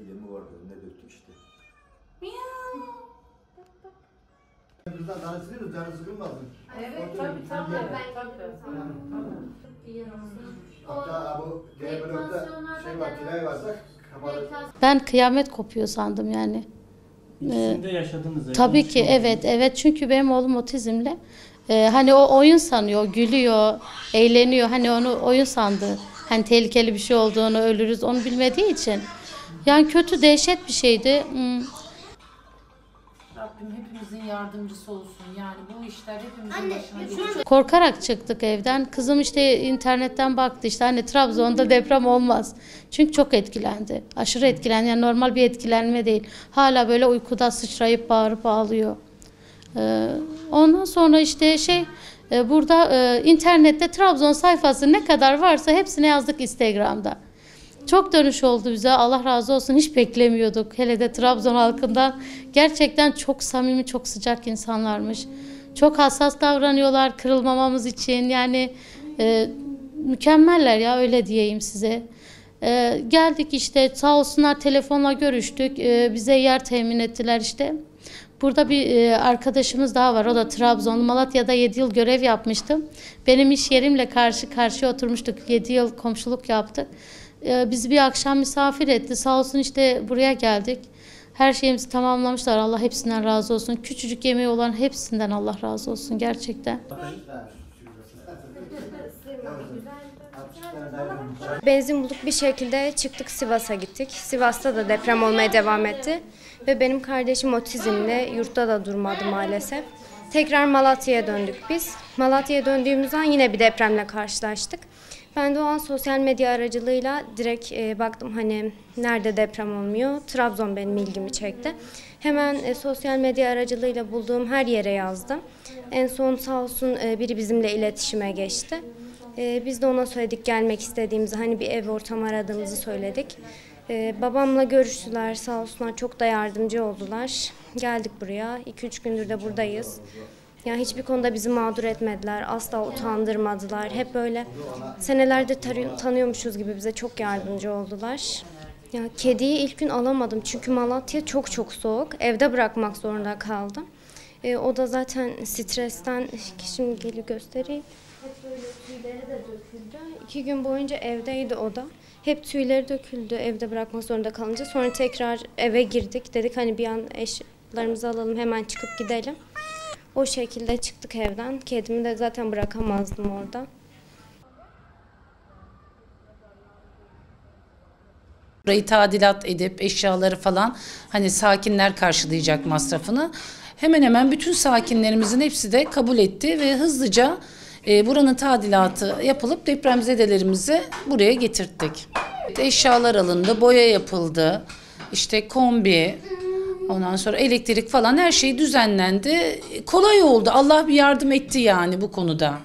Yemi vardı ne döktü işte. Kızlar tanesi değil mi? Canı sıkılmasın. Evet tabii tabii. yiyelim. tabii. Hatta bu D blokta şey var, kiray varsa kapalı. Ben kıyamet kopuyor sandım yani. İkisini de yaşadınız. Tabii ki evet evet çünkü benim oğlum otizmle e, hani o oyun sanıyor, gülüyor, eğleniyor. Hani onu oyun sandı. Hani tehlikeli bir şey olduğunu, ölürüz onu bilmediği için. Yani kötü, dehşet bir şeydi. Hmm, Rabbim hepimizin yardımcısı olsun. Yani bu işler hepimizin başına gelecek. Korkarak çıktık evden. Kızım işte internetten baktı işte hani Trabzon'da deprem olmaz. Çünkü çok etkilendi. Aşırı etkilendi. Yani normal bir etkilenme değil. Hala böyle uykuda sıçrayıp bağırıp ağlıyor. Ee, ondan sonra işte şey e, burada e, internette Trabzon sayfası ne kadar varsa hepsine yazdık Instagram'da. Çok dönüş oldu bize. Allah razı olsun. Hiç beklemiyorduk. Hele de Trabzon halkından. Gerçekten çok samimi, çok sıcak insanlarmış. Çok hassas davranıyorlar kırılmamamız için. Yani e, mükemmeller ya öyle diyeyim size. E, geldik işte sağ olsunlar telefonla görüştük. E, bize yer temin ettiler işte. Burada bir e, arkadaşımız daha var. O da Trabzonlu. Malatya'da 7 yıl görev yapmıştım. Benim iş yerimle karşı karşıya oturmuştuk. 7 yıl komşuluk yaptık. E, bizi bir akşam misafir etti. Sağ olsun işte buraya geldik. Her şeyimizi tamamlamışlar. Allah hepsinden razı olsun. Küçücük yemeği olan hepsinden Allah razı olsun gerçekten. Benzin bulduk bir şekilde çıktık Sivas'a gittik. Sivas'ta da deprem olmaya devam etti. Ve benim kardeşim otizmle yurtta da durmadı maalesef. Tekrar Malatya'ya döndük biz. Malatya'ya döndüğümüz an yine bir depremle karşılaştık. Ben de o an sosyal medya aracılığıyla direkt e, baktım hani nerede deprem olmuyor. Trabzon benim ilgimi çekti. Hemen e, sosyal medya aracılığıyla bulduğum her yere yazdım. En son sağ olsun e, biri bizimle iletişime geçti. Ee, biz de ona söyledik gelmek istediğimizi, hani bir ev ortamı aradığımızı söyledik. Ee, babamla görüştüler, sağ olsunlar çok da yardımcı oldular. Geldik buraya, 2-3 gündür de buradayız. Ya hiçbir konuda bizi mağdur etmediler, asla utandırmadılar. Hep böyle senelerde tanıyormuşuz gibi bize çok yardımcı oldular. Ya kediyi ilk gün alamadım çünkü Malatya çok çok soğuk. Evde bırakmak zorunda kaldım. Ee, o da zaten stresten, şimdi geliyor göstereyim. Hep böyle tüyleri de döküldü. İki gün boyunca evdeydi o da. Hep tüyleri döküldü evde bırakmak zorunda kalınca. Sonra tekrar eve girdik. Dedik hani bir an eşyalarımızı alalım hemen çıkıp gidelim. O şekilde çıktık evden. Kedimi de zaten bırakamazdım orada. Burayı tadilat edip eşyaları falan hani sakinler karşılayacak masrafını. Hemen hemen bütün sakinlerimizin hepsi de kabul etti ve hızlıca e, buranın tadilatı yapılıp depremzedelerimizi buraya getirttik. Eşyalar alındı, boya yapıldı, işte kombi, ondan sonra elektrik falan her şey düzenlendi. Kolay oldu. Allah bir yardım etti yani bu konuda.